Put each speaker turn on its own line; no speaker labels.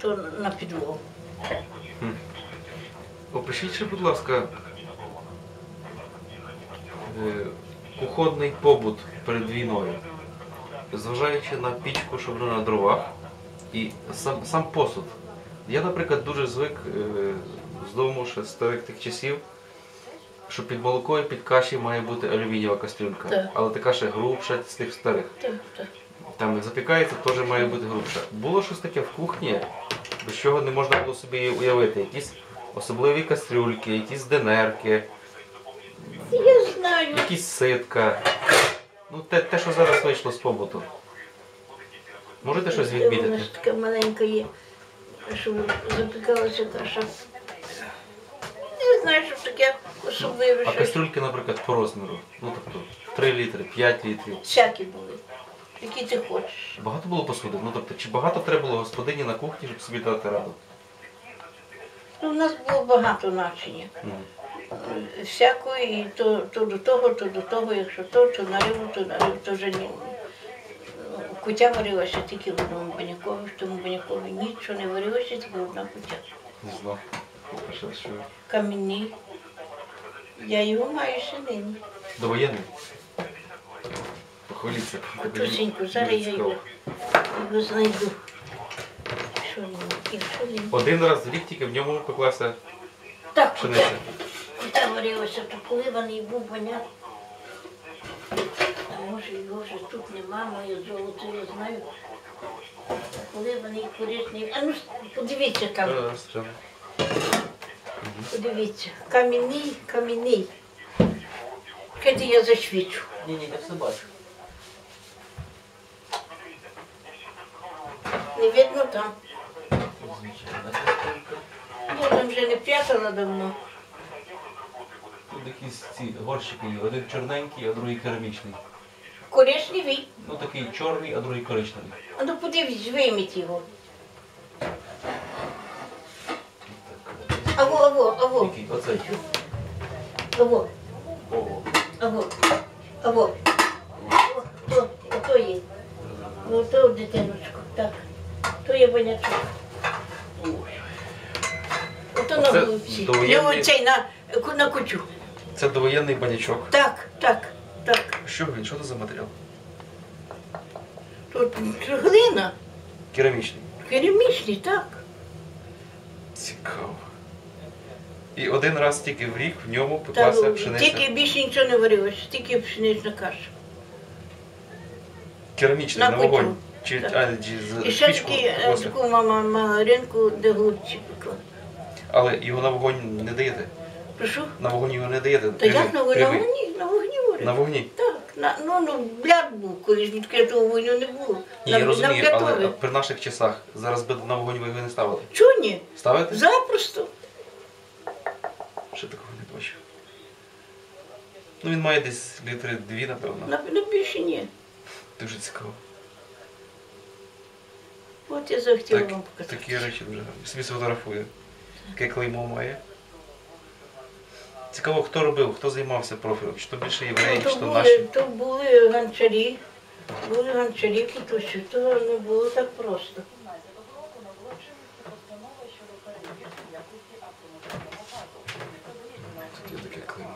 то на підлогу.
Опишіть ще, будь ласка, е, кухонний побут перед війною, зважаючи на пічку, що вона на дровах, і сам, сам посуд. Я, наприклад, дуже звик е, з дому ще старих тих часів, що під молоко і під каші має бути алюмінієва кастрюлька,
Так.
але така ще грубша з тих старих.
Так, так.
Там як запікається, теж має бути грубша. Було щось таке в кухні, без чого не можна було собі уявити. Якісь особливі кастрюльки, якісь денерки,
Я знаю.
якісь ситка. Ну, те, те, що зараз вийшло з побуту. Можете щось
Вона
відмітити?
ж така маленька є, що запікалася каша. Не знаю, що таке особливе.
А
щось.
кастрюльки, наприклад, по розміру. Ну тобто 3 літри, 5 літрів.
Всякі були. Які ти хочеш.
Багато було посуди? Ну тобто, чи багато треба було господині на кухні, щоб собі дати раду?
Ну, у нас було багато начиня.
Мгм.
Всякої, і то, то до того, то до того, якщо то, то на рибу, то на рибу, то вже ні. Ну, Кутя варилася тільки в одному банякові, в тому банякові нічого не варилося, тільки одна кутя.
Не знав. Перший.
Камінний. Я його маю ще нині.
Довоєнний? Похваліться.
Котусеньку, зараз я його, його знайду. Що він.
Один раз в рік тільки в ньому пеклася
Так,
пшениця.
Кутя варилася, то коли вони був баняк. А може його вже тут нема, моє золото, я знаю. Коли вони корисні. А ну подивіться там,
Раз, раз.
подивіться. Кам'яний, кам'яний. Чекайте, я засвічу.
Ні, ні, я все бачу.
Не видно там. Я там вже не прятала давно.
Тут якісь ці горщики є. Один чорненький, а другий керамічний.
Коричневий.
Ну такий чорний, а другий коричневий.
А ну подивись, вийміть його. Аво, аво, аво.
Який? Оцей.
Аво,
Ого.
аво, аво. О, то, ото є. Ото дитиночку, так. Є банячок. Ото на
Це
вулиці.
довоєнний-
оцей на, на кучу.
Це довоєнний банячок.
Так, так, так.
Що він? Що це за матеріал?
Тут глина,
Керамічний.
керамічний, так.
Цікаво. І один раз тільки в рік в ньому
Та,
пеклася
ну,
пшениця.
тільки більше нічого не варилося, тільки пшенична каша.
Керамічний
на
на,
кутю.
вогонь. Чи, а, чи з
І ще
пічку
такі, е, таку мама мала ринку, де голубці пекла.
Але його на вогонь не даєте?
Прошу?
На вогонь його не даєте?
Та як на, на
Кривий.
вогні? На вогні варить.
На вогні?
Так, на, ну, ну, бляд був колись, відкритого вогню не було.
Ні,
на,
я розумію,
на
але при наших часах зараз би на вогонь ви його не ставили.
Чого ні?
Ставите?
Запросто.
Ще такого не бачу. Ну він має десь літри дві, напевно.
На, на більше ні.
Дуже цікаво.
От я захотіла
так,
вам показати.
Такі речі вже. гарні. Собі сфотографує. Яке клеймо має. Цікаво, хто робив, хто займався профілем, чи то більше
ну, євреїв,
чи
то
наші.
То були ганчарі, були ганчарі кутуші, то не було так просто. Тут є таке клеймо.